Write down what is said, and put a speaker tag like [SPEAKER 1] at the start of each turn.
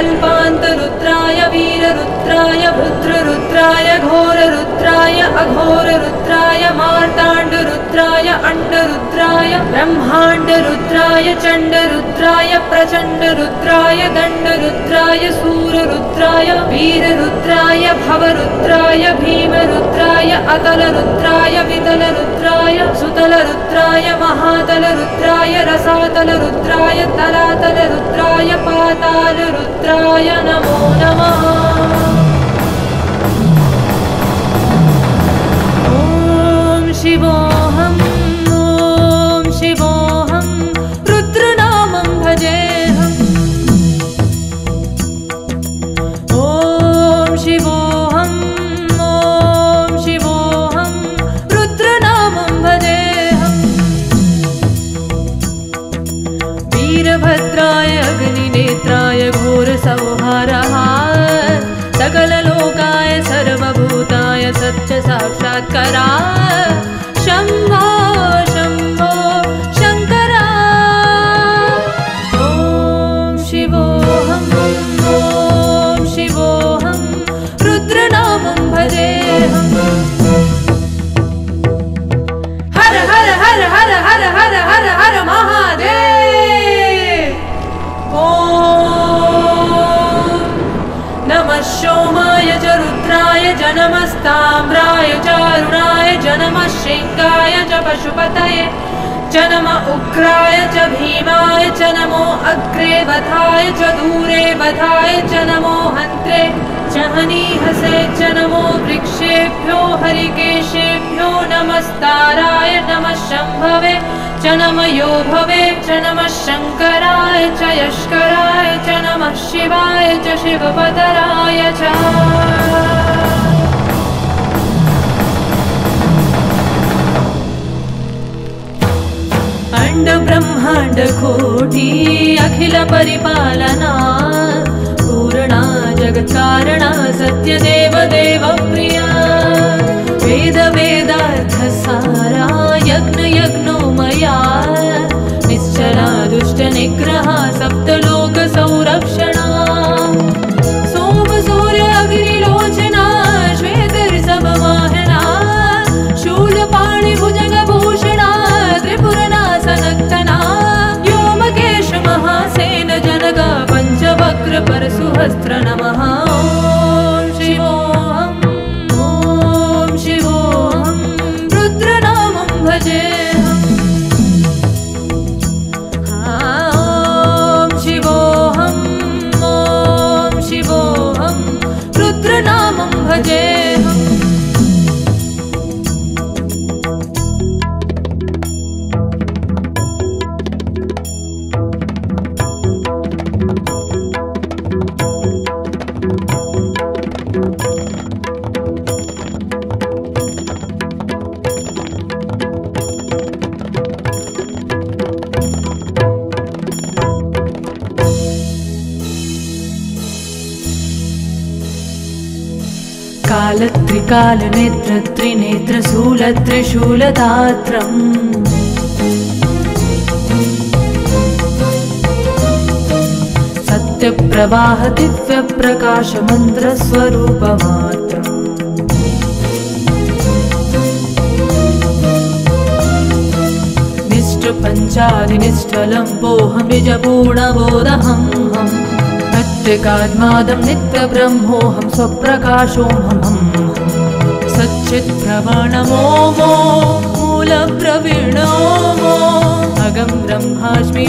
[SPEAKER 1] कल्पान्तरुद्राय वीररुद्राय रुद्ररुद्राय घोररुद्राय अघोररुद्राय मार्ताण्डरुद्राय अण्डरुद्राय ब्रह्माण्डरुद्राय चण्डरुद्राय प्रचण्डरुद्राय दण्डरुद्राय सूररुद्राय वीररुद्राय भवरुद्राय भीमरुद्राय अतलरुद्राय वितलरुद्राय सुतलरुद्राय महातलरुद्राय रसातलरुद्राय तलातलरुद्राय नमो नमः। ॐ शिवोऽहम् शम्भो शम्भो शङ्करा। ॐ शिवोऽहम् ॐ शिवोऽहं रुद्रनामं भजेऽहम् हर हर हर हर हर हर हर हर महादेव। ॐ नमः सोमाय च रुद्राय च नमस्ताम्राय चारुणाय च नमः शृङ्गाय च पशुपतये च नम उग्राय च भीमाय च नमो अग्रे वधाय च दूरे वधाय च नमो हन्त्रे च हनीहसे च नमो वृक्षेभ्यो हरिकेशेभ्यो नमस्ताराय नमः शम्भवे च नम यो भवे च नमः शङ्कराय च यष्कराय नमः शिवाय च शिवपतराय च कारणा सत्यदेव देवप्रिया वेदवेदार्थसारा यज्ञयज्ञो मया कालत्रिकालनेत्रत्रिनेत्रशूलत्रिशूलतात्रम् सत्यप्रवाहदिव्यप्रकाशमन्त्रस्वरूपमात्रम्। निष्ट हम् निश्चलम्बोऽह विकान्मादं नित्यब्रह्मोऽहं स्वप्रकाशोऽहमहम् मूलप्रवीणोमो अगं ब्रह्मास्मि